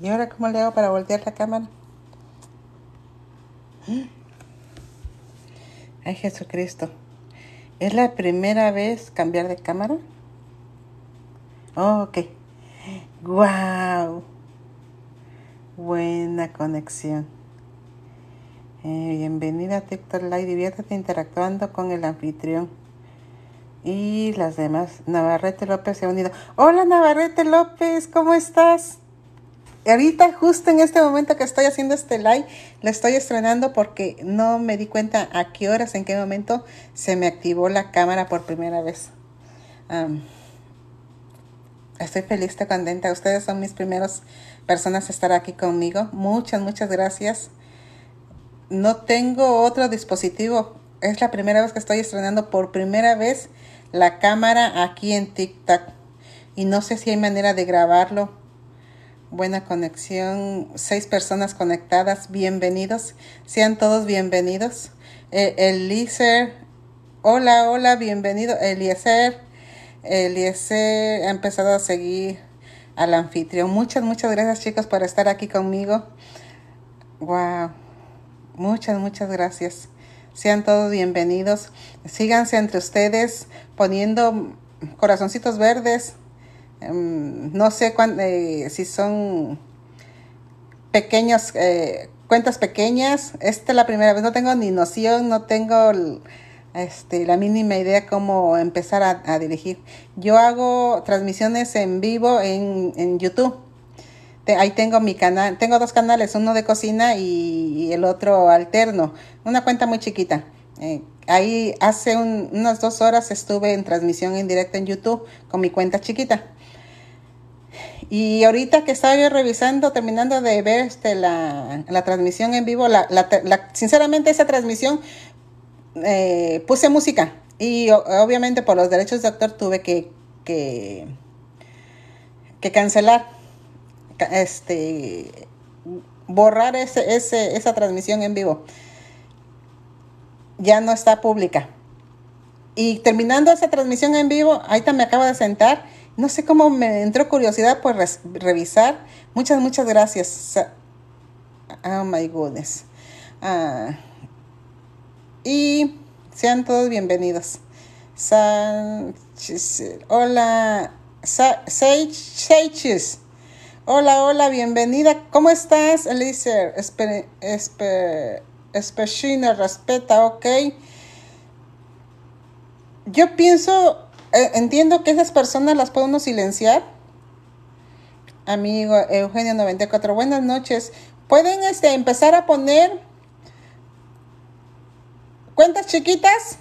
¿Y ahora cómo le hago para voltear la cámara? Ay, Jesucristo. ¿Es la primera vez cambiar de cámara? Oh, ok. ¡Wow! Buena conexión. Eh, bienvenida a TikTok Live. Diviértete interactuando con el anfitrión. Y las demás. Navarrete López se ha unido. Hola Navarrete López, ¿cómo estás? Ahorita justo en este momento que estoy haciendo este live, lo estoy estrenando porque no me di cuenta a qué horas, en qué momento se me activó la cámara por primera vez. estoy feliz, estoy contenta. Ustedes son mis primeras personas a estar aquí conmigo. Muchas, muchas gracias. No tengo otro dispositivo. Es la primera vez que estoy estrenando por primera vez la cámara aquí en TikTok. Y no sé si hay manera de grabarlo buena conexión, seis personas conectadas, bienvenidos, sean todos bienvenidos. Eh, Eliezer, hola, hola, bienvenido. Eliezer, Eliezer ha empezado a seguir al anfitrión. Muchas, muchas gracias chicos por estar aquí conmigo. Wow, muchas, muchas gracias. Sean todos bienvenidos. Síganse entre ustedes poniendo corazoncitos verdes Em, no sé eh, si son pequeños, eh, cuentas pequeñas. Esta es la primera vez, no tengo ni noción, no tengo este, la mínima idea cómo empezar a, dirigir. Yo hago transmisiones en vivo en, YouTube. ahí tengo mi canal, tengo dos canales, uno de cocina y, el otro alterno. Una cuenta muy chiquita. Eh, ahí hace unas dos horas estuve en transmisión en directo en YouTube con mi cuenta chiquita. Y ahorita que estaba yo revisando, terminando de ver este, la, transmisión en vivo, la, sinceramente esa transmisión eh, puse música y obviamente por los derechos de autor tuve que, que, cancelar, este, borrar ese, ese, esa transmisión en vivo. Ya no está pública. Y terminando esa transmisión en vivo, ahorita me acabo de sentar no sé cómo me entró curiosidad por revisar. Muchas, muchas gracias. Oh my goodness. Ah, y sean todos bienvenidos. hola, Seiches. Hola, hola, bienvenida. ¿Cómo estás, Elisa? Espe, respeta, ok. Yo pienso eh, entiendo que esas personas las puede uno silenciar. Amigo Eugenio 94, buenas noches. Pueden este, empezar a poner cuentas chiquitas,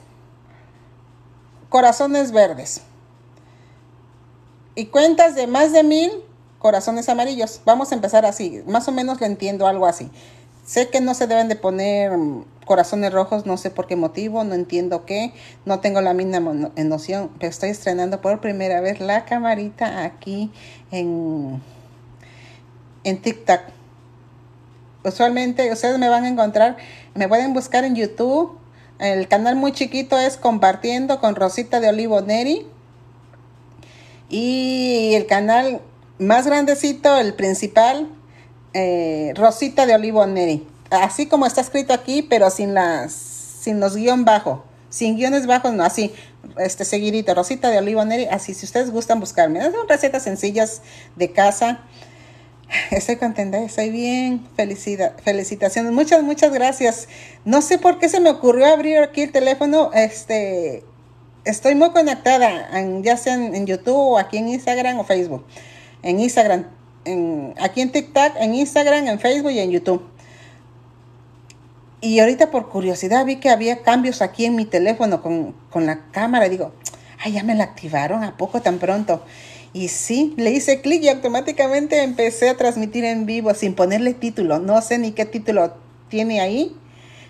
corazones verdes. Y cuentas de más de mil, corazones amarillos. Vamos a empezar así. Más o menos lo entiendo algo así. Sé que no se deben de poner corazones rojos, no sé por qué motivo, no entiendo qué, no tengo la mínima noción, pero estoy estrenando por primera vez la camarita aquí en, en TikTok. Usualmente ustedes me van a encontrar, me pueden buscar en YouTube. El canal muy chiquito es Compartiendo con Rosita de Olivo Neri. Y el canal más grandecito, el principal, eh, Rosita de Olivo Neri así como está escrito aquí, pero sin las, sin los guion bajo, sin guiones bajos, no, así, este seguidito, Rosita de Oliva Neri, así, si ustedes gustan buscarme, son recetas sencillas de casa. Estoy contenta, estoy bien, felicidad, felicitaciones, muchas, muchas gracias. No sé por qué se me ocurrió abrir aquí el teléfono, este, estoy muy conectada, ya sea en, YouTube o aquí en Instagram o Facebook. En Instagram, aquí en TikTok, en Instagram, en Facebook y en YouTube. Y ahorita por curiosidad vi que había cambios aquí en mi teléfono con, la cámara. Digo, ay, ya me la activaron, ¿a poco tan pronto? Y sí, le hice clic y automáticamente empecé a transmitir en vivo sin ponerle título. No sé ni qué título tiene ahí.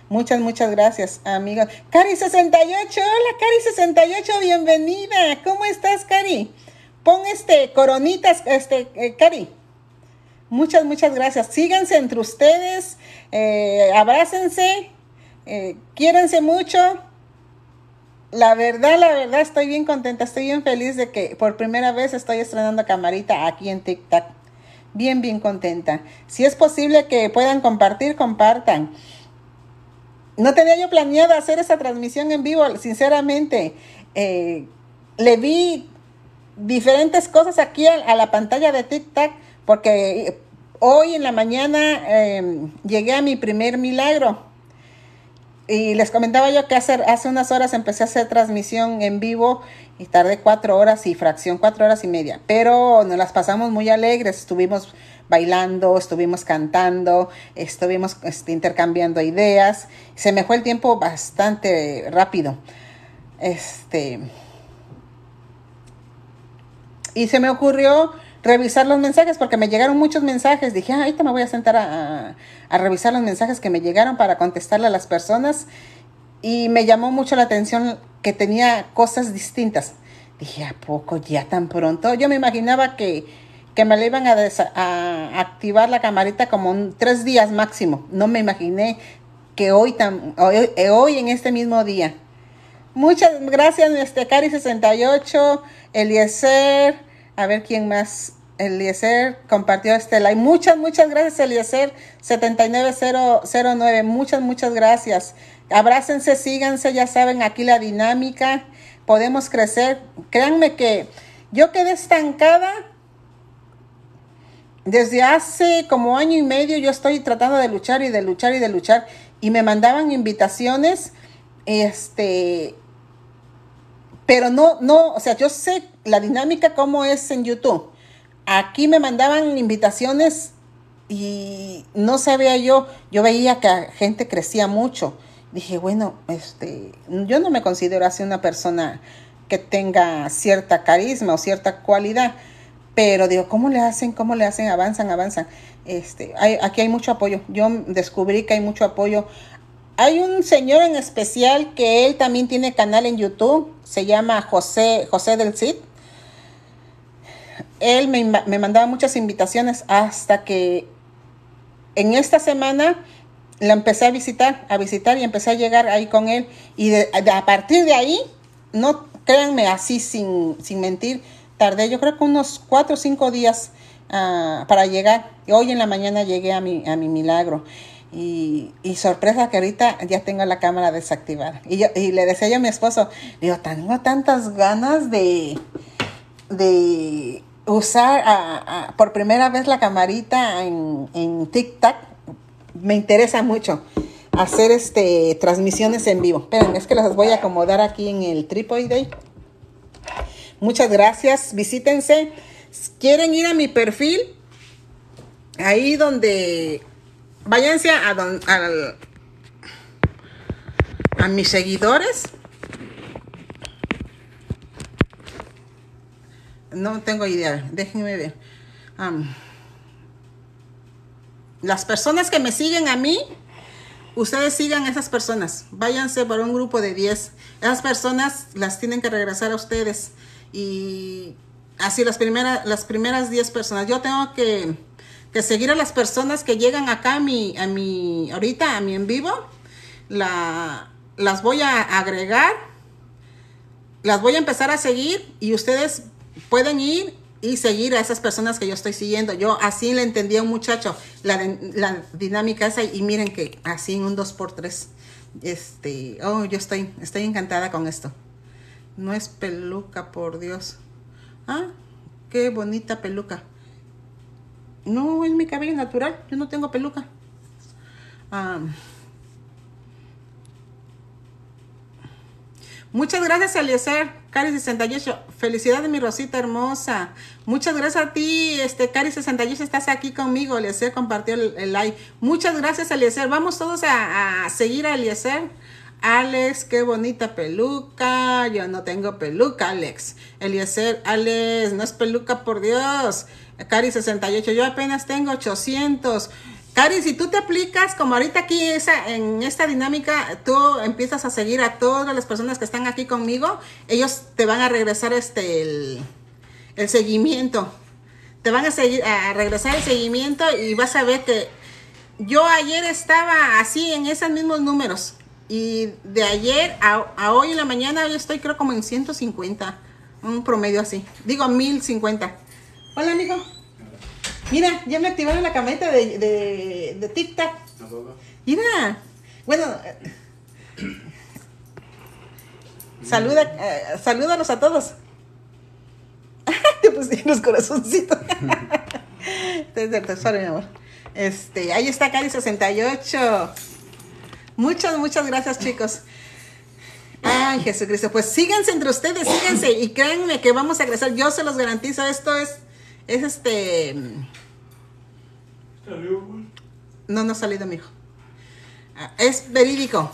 Muchas, muchas gracias, amiga. Cari68, hola Cari68, bienvenida. ¿Cómo estás, Cari? Pon este, coronitas, este, eh, Cari. Muchas, muchas gracias. Síganse entre ustedes, eh, abrácense, eh, mucho. La verdad, la verdad, estoy bien contenta, estoy bien feliz de que por primera vez estoy estrenando camarita aquí en TikTok. bien, bien contenta. Si es posible que puedan compartir, compartan. No tenía yo planeado hacer esa transmisión en vivo, sinceramente. Eh, le vi diferentes cosas aquí a, la pantalla de TikTok porque hoy en la mañana em, llegué a mi primer milagro. Y les comentaba yo que hace, hace unas horas empecé a hacer transmisión en vivo y tardé cuatro horas y fracción, cuatro horas y media. Pero nos las pasamos muy alegres, estuvimos bailando, estuvimos cantando, estuvimos este, intercambiando ideas. Se me fue el tiempo bastante rápido. Este. Y se me ocurrió revisar los mensajes porque me llegaron muchos mensajes. Dije, ah, ahorita me voy a sentar a, revisar los mensajes que me llegaron para contestarle a las personas. Y me llamó mucho la atención que tenía cosas distintas. Dije, ¿a poco ya tan pronto? Yo me imaginaba que, que me le iban a, a, activar la camarita como tres días máximo. No me imaginé que hoy, tan, hoy, hoy en este mismo día. Muchas gracias, este Cari68, Eliezer, a ver quién más. Eliezer compartió este like. Muchas, muchas gracias, Eliezer 79009. Muchas, muchas gracias. Abrácense, síganse, ya saben aquí la dinámica. Podemos crecer. Créanme que yo quedé estancada desde hace como año y medio. Yo estoy tratando de luchar y de luchar y de luchar. Y me mandaban invitaciones. Este, pero no, no, o sea, yo sé la dinámica cómo es en YouTube. Aquí me mandaban invitaciones y no sabía yo, yo veía que la gente crecía mucho. Dije, bueno, este, yo no me considero así una persona que tenga cierta carisma o cierta cualidad, pero digo, ¿cómo le hacen? ¿Cómo le hacen? Avanzan, avanzan. Este, hay, aquí hay mucho apoyo. Yo descubrí que hay mucho apoyo hay un señor en especial que él también tiene canal en YouTube, se llama José, José del Cid. Él me, mandaba muchas invitaciones hasta que en esta semana la empecé a visitar, a visitar y empecé a llegar ahí con él. Y a partir de ahí, no créanme así sin, sin mentir, tardé yo creo que unos cuatro o cinco días uh, para llegar. Hoy en la mañana llegué a mi, a mi milagro. Y, sorpresa que ahorita ya tengo la cámara desactivada. Y, yo, y le decía yo a mi esposo, digo, tengo tantas ganas de, de usar por primera vez la camarita en, en TikTok. Me interesa mucho hacer este transmisiones en vivo. Esperen, es que las voy a acomodar aquí en el trípode. Muchas gracias. Visítense. ¿Quieren ir a mi perfil? Ahí donde váyanse a, a, a mis seguidores. No tengo idea, déjenme ver. las personas que me siguen a mí, ustedes sigan a esas personas. Váyanse por un grupo de 10. Esas personas las tienen que regresar a ustedes. Y así las primeras, las primeras 10 personas. Yo tengo que que seguir a las personas que llegan acá a mi, a mi, ahorita a mi en vivo, la, las voy a agregar, las voy a empezar a seguir y ustedes pueden ir y seguir a esas personas que yo estoy siguiendo. Yo así le entendí a un muchacho la, la dinámica esa y miren que así en un 2x3, este, oh, yo estoy, estoy encantada con esto. No es peluca, por Dios. Ah, qué bonita peluca. No, es mi cabello natural. Yo no tengo peluca. muchas gracias, Eliezer. Cari68. Felicidades, mi Rosita hermosa. Muchas gracias a ti, este Cari68. Estás aquí conmigo. Eliezer compartió el, like. Muchas gracias, Eliezer. Vamos todos a, seguir a Eliezer. Alex, qué bonita peluca. Yo no tengo peluca, Alex. Eliezer, Alex, no es peluca, por Dios. Cari 68, yo apenas tengo 800. Cari, si tú te aplicas, como ahorita aquí en esta dinámica, tú empiezas a seguir a todas las personas que están aquí conmigo, ellos te van a regresar este el, el seguimiento. Te van a seguir a regresar el seguimiento y vas a ver que yo ayer estaba así en esos mismos números. Y de ayer a, a hoy en la mañana yo estoy creo como en 150. Un promedio así. Digo 1050. Hola, amigo. Mira, ya me activaron la camioneta de, de, de TikTok. Mira. Bueno, eh, saluda, eh, a todos. Te puse los corazoncitos. Sorry, mi amor. Este, ahí está Cari68. Muchas, muchas gracias, chicos. Ay, Jesucristo. Pues síganse entre ustedes, síganse. Y créanme que vamos a crecer. Yo se los garantizo. Esto es, es este. No, no ha salido, mijo. Ah, es verídico.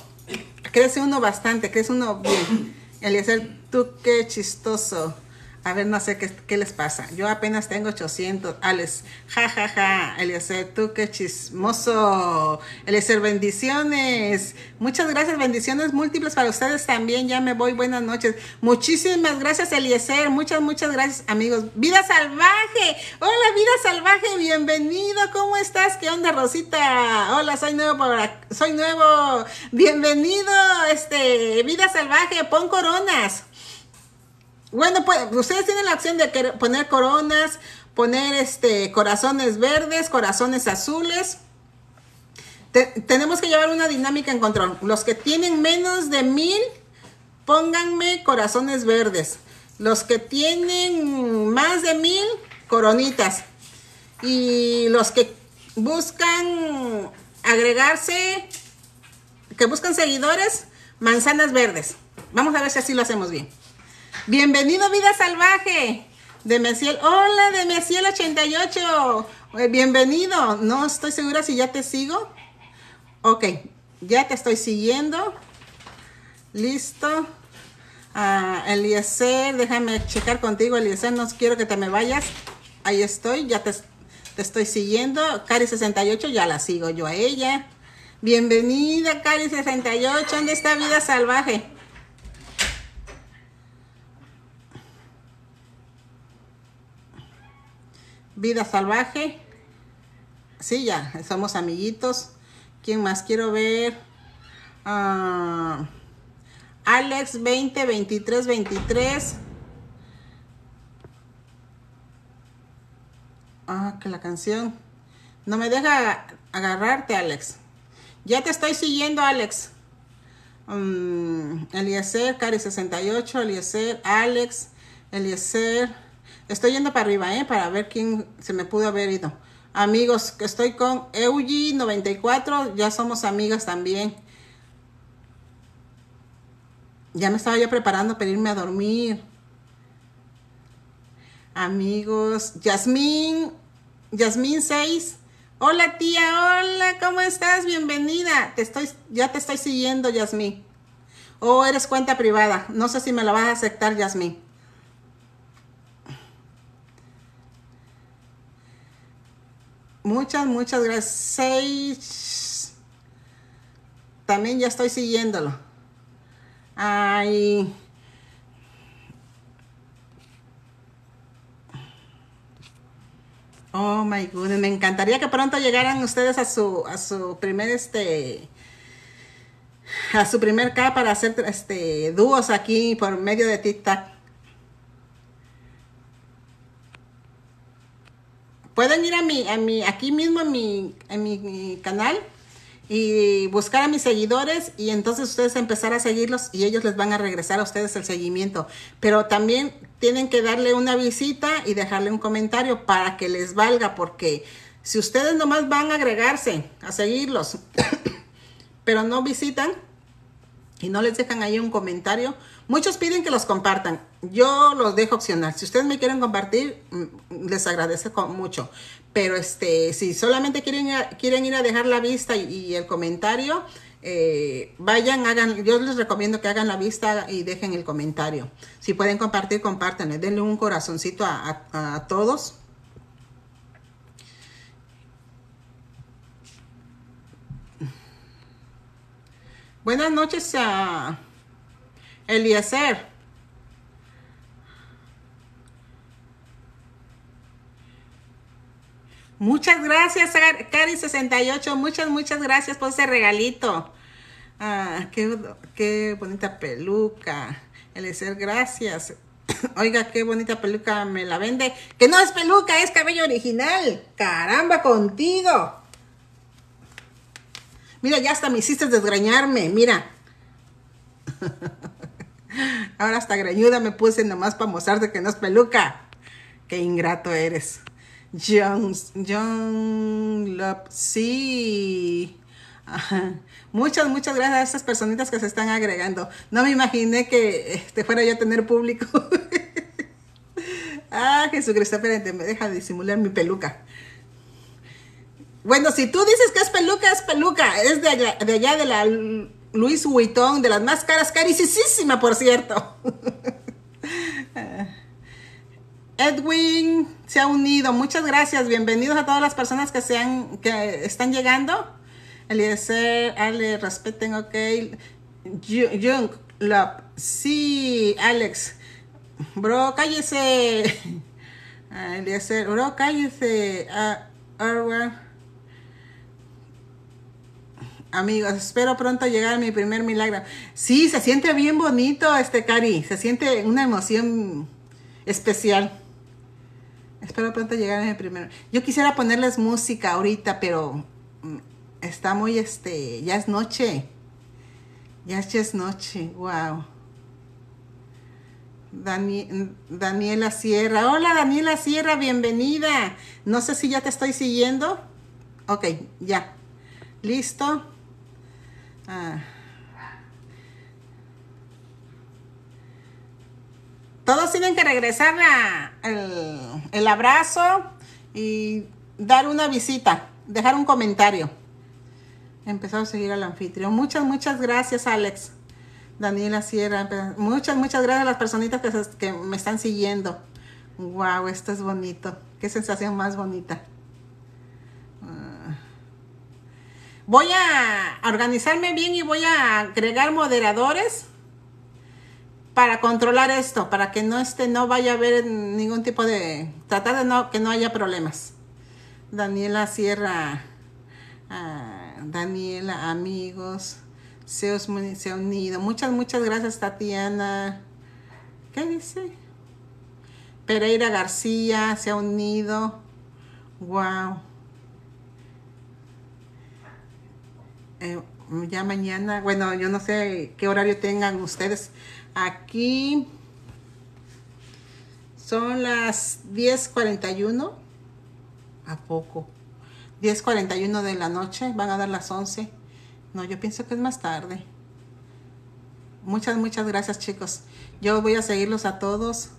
Crece uno bastante, crece uno bien. Eliezer, tú qué chistoso. A ver, no sé qué, qué, les pasa. Yo apenas tengo 800. Alex, ja, ja, ja. Eliezer, tú qué chismoso. Eliezer, bendiciones. Muchas gracias, bendiciones múltiples para ustedes también. Ya me voy, buenas noches. Muchísimas gracias, Eliezer. Muchas, muchas gracias, amigos. Vida Salvaje. Hola, Vida Salvaje, bienvenido. ¿Cómo estás? ¿Qué onda, Rosita? Hola, soy nuevo por Soy nuevo. Bienvenido, este, Vida Salvaje. Pon coronas. Bueno, pues ustedes tienen la opción de poner coronas, poner este corazones verdes, corazones azules. tenemos que llevar una dinámica en control. Los que tienen menos de mil, pónganme corazones verdes. Los que tienen más de mil, coronitas. Y los que buscan agregarse, que buscan seguidores, manzanas verdes. Vamos a ver si así lo hacemos bien. Bienvenido Vida Salvaje de Mesiel. Hola de Mesiel 88. Eh, bienvenido. No estoy segura si ya te sigo. Ok, ya te estoy siguiendo. Listo. Uh, Eliezer, déjame checar contigo, Eliezer. No quiero que te me vayas. Ahí estoy, ya te, te estoy siguiendo. Cari68, ya la sigo yo a ella. Bienvenida, Cari68. ¿Dónde está Vida Salvaje? Vida Salvaje. Sí, ya, somos amiguitos. ¿Quién más quiero ver? Uh, Alex 20, 23, 23. Ah, que la canción. No me deja agarrarte, Alex. Ya te estoy siguiendo, Alex. Um, Eliezer, Cari 68, Eliezer, Alex, Eliezer. Estoy yendo para arriba, ¿eh? Para ver quién se me pudo haber ido. Amigos, estoy con Eugi94. Ya somos amigas también. Ya me estaba yo preparando para irme a dormir. Amigos, Yasmín, Yasmín 6. Hola tía, hola, ¿cómo estás? Bienvenida. Te estoy, ya te estoy siguiendo, Yasmín. O eres cuenta privada. No sé si me la vas a aceptar, Yasmín. Muchas, muchas gracias. También ya estoy siguiéndolo. Ay. Oh my goodness, me encantaría que pronto llegaran ustedes a su a su primer este a su primer K para hacer este dúos aquí por medio de TikTok. Pueden ir a mi, a mi, aquí mismo en mi, mi canal y buscar a mis seguidores y entonces ustedes empezar a seguirlos y ellos les van a regresar a ustedes el seguimiento. Pero también tienen que darle una visita y dejarle un comentario para que les valga porque si ustedes nomás van a agregarse a seguirlos, pero no visitan y no les dejan ahí un comentario, Muchos piden que los compartan. Yo los dejo opcional. Si ustedes me quieren compartir, mm, les agradezco mucho. Pero este, si solamente quieren, quieren ir a dejar la vista y, el comentario, eh, vayan, hagan, yo les recomiendo que hagan la vista y dejen el comentario. Si pueden compartir, compártanle, denle un corazoncito a, todos. Buenas noches a... Eliezer. Muchas gracias, Cari68. Muchas, muchas gracias por ese regalito. Ah, qué, qué bonita peluca. Eliezer, gracias. Oiga, qué bonita peluca me la vende. Que no es peluca, es cabello original. Caramba contigo. Mira, ya hasta me hiciste desgrañarme, mira. Ahora hasta greñuda me puse nomás para mostrarte que no es peluca. Qué ingrato eres. John, John Love, sí. Muchas, muchas gracias a estas personitas que se están agregando. No me imaginé que este, fuera yo a tener público. ah, Jesucristo, espérate, me deja disimular mi peluca. Bueno, si tú dices que es peluca, es peluca. Es de allá de, allá de la Luis Vuitton, de las más caras, carísima, por cierto. Edwin se ha unido. Muchas gracias. Bienvenidos a todas las personas que, sean, que están llegando. Eliezer, Ale, respeten, ok. Jung, Love. Sí, Alex. Bro, cállese. Eliezer, bro, cállese. Uh, Amigos, espero pronto llegar a mi primer milagro. Sí, se siente bien bonito este Cari. Se siente una emoción especial. Espero pronto llegar a mi primer. Yo quisiera ponerles música ahorita, pero mm, está muy este. Ya es noche. Ya es noche. Wow. Daniela Sierra. Hola Daniela Sierra, bienvenida. No sé si ya te estoy siguiendo. Ok, ya. Listo. Ah. Todos tienen que regresar el, abrazo y dar una visita, dejar un comentario. Empezar a seguir al anfitrión. Muchas, muchas gracias, Alex. Daniela Sierra. Muchas, muchas gracias a las personitas que, que me están siguiendo. Wow, esto es bonito. Qué sensación más bonita. Voy a organizarme bien y voy a agregar moderadores para controlar esto, para que no esté, no vaya a haber ningún tipo de, tratar de no, que no haya problemas. Daniela Sierra, ah, Daniela, amigos, se, se ha unido. Muchas, muchas gracias, Tatiana. ¿Qué dice? Pereira García se ha unido. Wow. Eh, ya mañana, bueno, yo no sé qué horario tengan ustedes. Aquí son las 10.41. ¿A poco? 10.41 de la noche, van a dar las 11. No, yo pienso que es más tarde. Muchas, muchas gracias chicos. Yo voy a seguirlos a todos.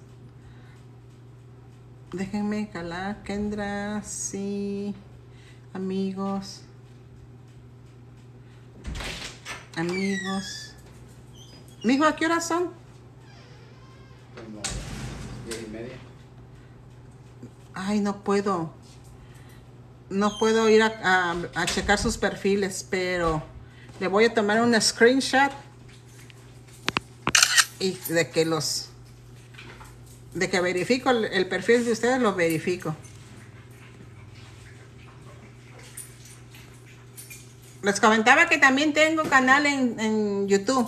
Déjenme calar, Kendra, sí, amigos amigos. Mijo, ¿a qué horas son? Como diez y media. Ay, no puedo. No puedo ir a, checar sus perfiles, pero le voy a tomar un screenshot y de que los de que verifico el perfil de ustedes lo verifico. Les comentaba que también tengo canal en, YouTube.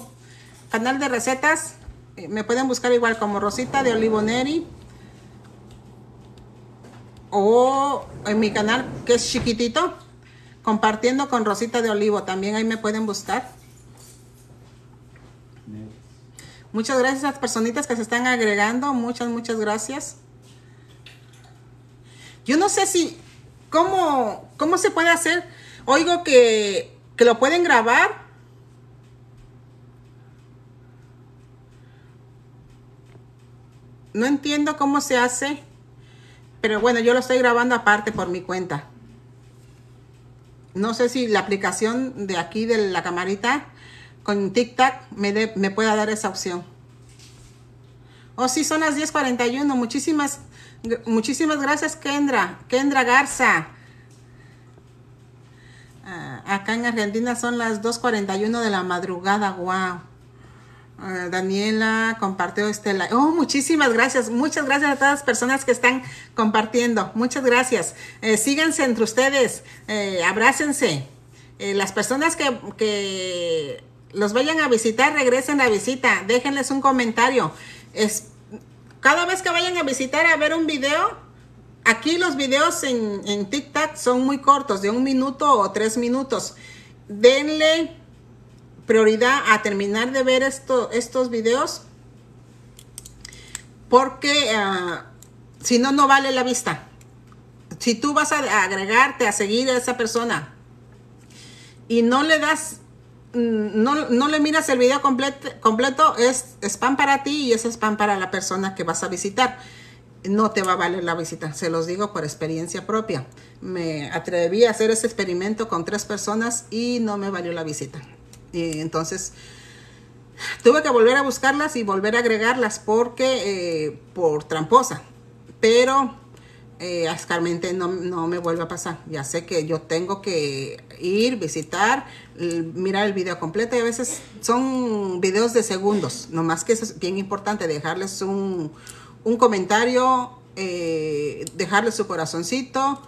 Canal de recetas. Eh, me pueden buscar igual como Rosita de Olivoneri. O en mi canal que es chiquitito. Compartiendo con Rosita de Olivo. También ahí me pueden buscar. Muchas gracias a las personitas que se están agregando. Muchas, muchas gracias. Yo no sé si, ¿cómo, cómo se puede hacer? Oigo que, que lo pueden grabar. No entiendo cómo se hace. Pero bueno, yo lo estoy grabando aparte por mi cuenta. No sé si la aplicación de aquí de la camarita con TikTok me, me pueda dar esa opción. Oh, sí, son las 10.41. Muchísimas, muchísimas gracias, Kendra. Kendra Garza. Acá en Argentina son las 2.41 de la madrugada. Wow. Ah, Daniela compartió este like. Oh, muchísimas gracias. Muchas gracias a todas las personas que están compartiendo. Muchas gracias. Eh, síganse entre ustedes. Eh, abrácense. Eh, las personas que, que, los vayan a visitar, regresen la visita. Déjenles un comentario. Es, cada vez que vayan a visitar a ver un video, aquí los videos en, en TikTok son muy cortos, de un minuto o tres minutos. Denle prioridad a terminar de ver esto, estos videos porque ah, si no, no vale la vista. Si tú vas a agregarte a seguir a esa persona y no le das, mm, no, no le miras el video completo, completo, es spam para ti y es spam para la persona que vas a visitar. No te va a valer la visita, se los digo por experiencia propia. Me atreví a hacer ese experimento con tres personas y no me valió la visita. Y entonces, tuve que volver a buscarlas y volver a agregarlas porque, eh, por tramposa. Pero eh, escarmente no, no, me vuelve a pasar. Ya sé que yo tengo que ir, visitar, mirar el video completo y a veces son videos de segundos. Nomás que es bien importante dejarles un, un comentario, eh, dejarles su corazoncito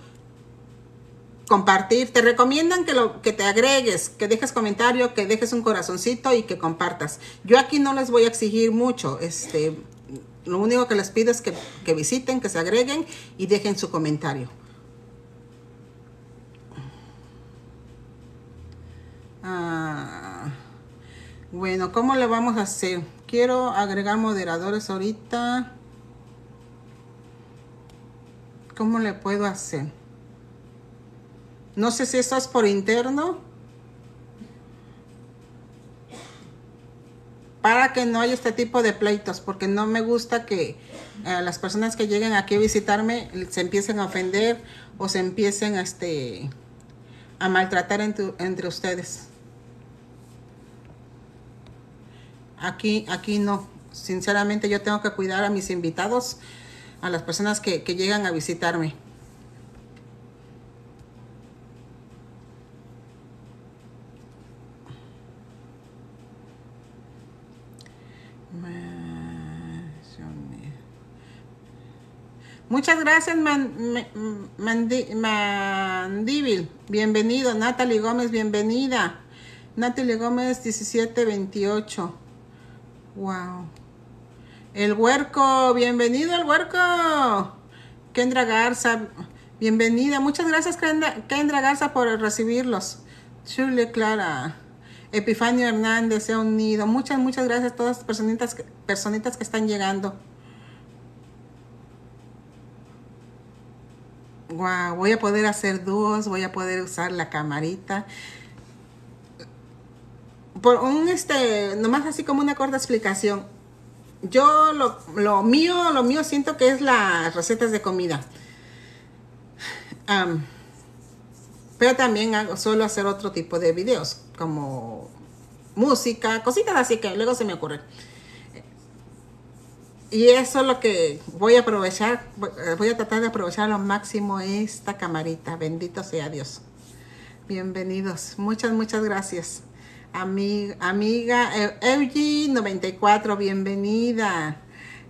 compartir. Te recomiendan que, lo, que te agregues, que dejes comentario, que dejes un corazoncito y que compartas. Yo aquí no les voy a exigir mucho. Este, lo único que les pido es que, que visiten, que se agreguen y dejen su comentario. Ah, bueno, ¿cómo le vamos a hacer? Quiero agregar moderadores ahorita. ¿Cómo le puedo hacer? No sé si esto es por interno. Para que no haya este tipo de pleitos, porque no me gusta que eh, las personas que lleguen aquí a visitarme se empiecen a ofender o se empiecen a, este, a maltratar entre, ustedes. Aquí, aquí no. Sinceramente yo tengo que cuidar a mis invitados, a las personas que llegan a visitarme. Muchas gracias, Mandíbil. Bienvenido. Natalie Gómez, bienvenida. Natalie Gómez, 1728. Wow. El huerco, bienvenido el huerco. Kendra Garza, bienvenida. Muchas gracias, Kendra, Garza, por recibirlos. Shirley Clara. Epifanio Hernández, se ha unido. Muchas, muchas gracias a todas las personitas, personitas que están llegando. wow, voy a poder hacer dúos, voy a poder usar la camarita. Por un, este, nomás así como una corta explicación. Yo lo, lo mío, lo mío siento que es las recetas de comida. pero también hago, suelo hacer otro tipo de videos, como música, cositas así que luego se me ocurren. Y eso es lo que voy a aprovechar, voy a tratar de aprovechar lo máximo esta camarita. Bendito sea Dios. Bienvenidos. Muchas, muchas gracias. Amiga, amiga Eugie94, bienvenida.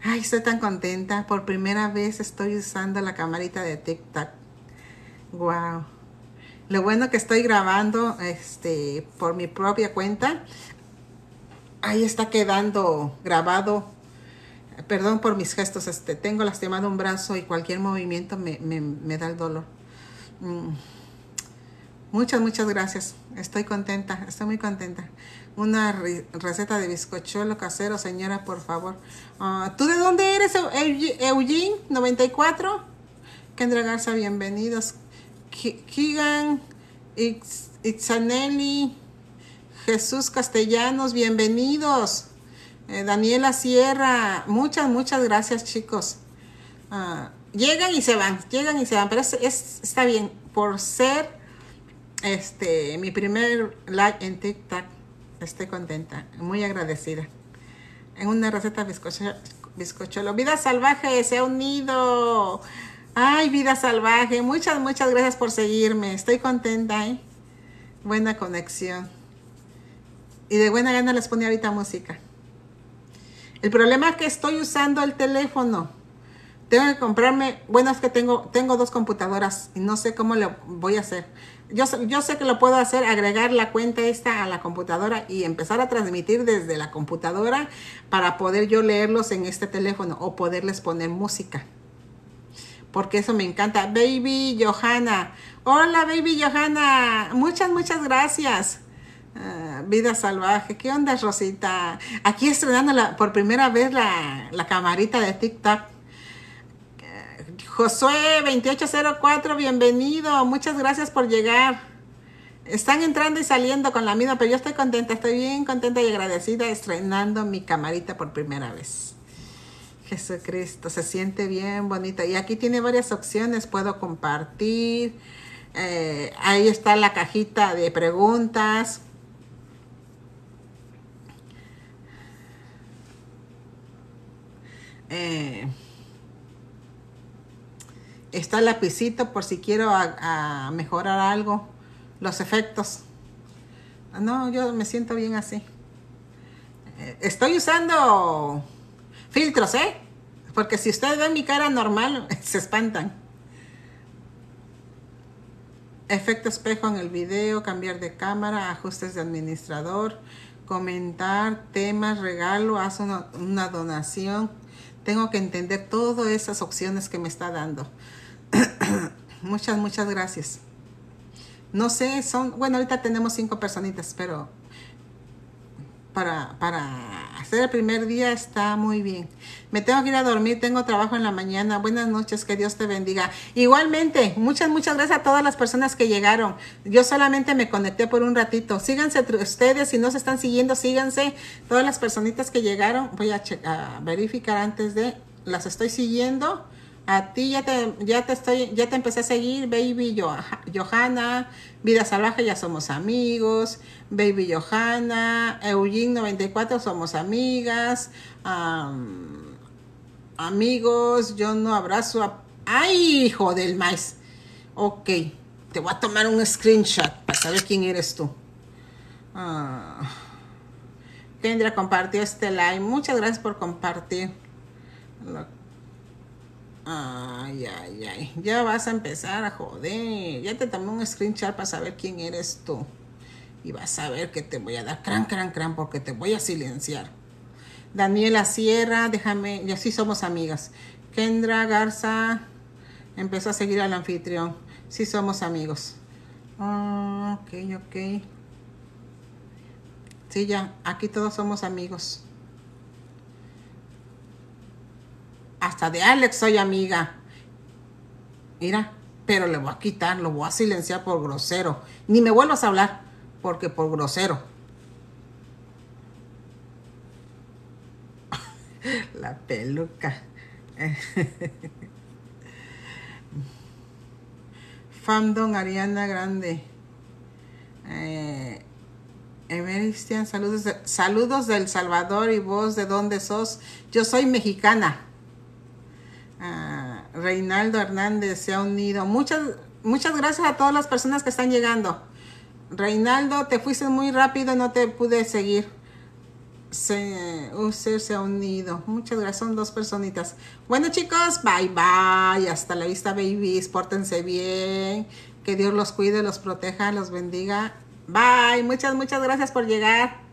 Ay, estoy tan contenta. Por primera vez estoy usando la camarita de TikTok. Wow. Lo bueno que estoy grabando este por mi propia cuenta. Ahí está quedando grabado Perdón por mis gestos, este, tengo lastimado un brazo y cualquier movimiento me, da el dolor. Mm. Muchas, muchas gracias. Estoy contenta, estoy muy contenta. Una receta de bizcochuelo casero, señora, por favor. Ah, ¿Tú de dónde eres, Eugene? 94. Kendra Garza, bienvenidos. Kigan, Itzanelli, Jesús Castellanos, bienvenidos. Eh, Daniela Sierra, muchas, muchas gracias chicos. Ah, llegan y se van, llegan y se van, pero es, está bien, por ser este mi primer live en TikTok, estoy contenta, muy agradecida. En una receta bizcocholo. Vida salvaje, se ha unido. Ay, vida salvaje, muchas, muchas gracias por seguirme, estoy contenta, ¿eh? Buena conexión. Y de buena gana les pone ahorita música. El problema es que estoy usando el teléfono. Tengo que comprarme, bueno, es que tengo, tengo dos computadoras y no sé cómo lo voy a hacer. Yo, yo sé que lo puedo hacer, agregar la cuenta esta a la computadora y empezar a transmitir desde la computadora para poder yo leerlos en este teléfono o poderles poner música. Porque eso me encanta. Baby Johanna. Hola, Baby Johanna. Muchas, muchas gracias. Ah, vida salvaje. ¿Qué onda, Rosita? Aquí estrenando la, por primera vez la, la camarita de TikTok. Josué 2804, bienvenido. Muchas gracias por llegar. Están entrando y saliendo con la misma, pero yo estoy contenta, estoy bien contenta y agradecida estrenando mi camarita por primera vez. Jesucristo, se siente bien bonita. Y aquí tiene varias opciones, puedo compartir. Eh, ahí está la cajita de preguntas. Eh, está el lapicito por si quiero mejorar algo, los efectos. No, yo me siento bien así. Eh, estoy usando filtros, ¿eh? Porque si ustedes ven mi cara normal, se espantan. Efecto espejo en el video, cambiar de cámara, ajustes de administrador, comentar, temas, regalo, haz una donación. Tengo que entender todas esas opciones que me está dando. muchas, muchas gracias. No sé, son, bueno, ahorita tenemos cinco personitas, pero para, para hacer el primer día está muy bien. Me tengo que ir a dormir, tengo trabajo en la mañana. Buenas noches, que Dios te bendiga. Igualmente, muchas, muchas gracias a todas las personas que llegaron. Yo solamente me conecté por un ratito. Síganse ustedes, si no se están siguiendo, síganse. Todas las personitas que llegaron, voy a, a verificar antes de, las estoy siguiendo. A ti ya te, ya te estoy, ya te empecé a seguir, Baby Johanna, Vida Salvaje, ya somos amigos, Baby Johanna, Eugene 94, somos amigas, amigos, yo no abrazo a... ¡Ay, hijo del maíz! Ok, te voy a tomar un screenshot para saber quién eres tú. Ah, Kendra compartió este live. Muchas gracias por compartir. Ay, ay, ay. Ya vas a empezar a joder. Ya te tomé un screenshot para saber quién eres tú. Y vas a ver que te voy a dar cran, cran, cran, porque te voy a silenciar. Daniela Sierra, déjame, ya sí somos amigas. Kendra Garza empezó a seguir al anfitrión. Sí somos amigos. Ok, ok. Sí, ya, aquí todos somos amigos. Hasta de Alex soy amiga. Mira, pero le voy a quitar, lo voy a silenciar por grosero. Ni me vuelvas a hablar, porque por grosero. La peluca. Fandom Ariana Grande. Eh, saludos, saludos del Salvador y vos de dónde sos. Yo soy mexicana. Reinaldo Hernández se ha unido. Muchas, muchas gracias a todas las personas que están llegando. Reinaldo, te fuiste muy rápido, no te pude seguir. Se, usted se ha unido. Muchas gracias, son dos personitas. Bueno chicos, bye bye. Hasta la vista, babies. Pórtense bien. Que Dios los cuide, los proteja, los bendiga. Bye. Muchas, muchas gracias por llegar.